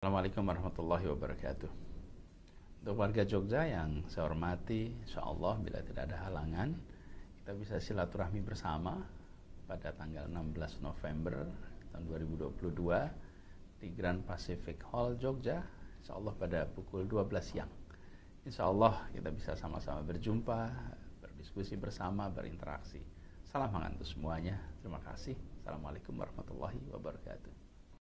Assalamualaikum warahmatullahi wabarakatuh. Untuk warga Jogja yang saya hormati, insya Allah bila tidak ada halangan, kita bisa silaturahmi bersama pada tanggal 16 November tahun 2022 di Grand Pacific Hall Jogja, insya Allah pada pukul 12 siang. Insya Allah kita bisa sama-sama berjumpa, berdiskusi bersama, berinteraksi. Salam hangat untuk semuanya. Terima kasih. Assalamualaikum warahmatullahi wabarakatuh.